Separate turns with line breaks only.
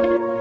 you.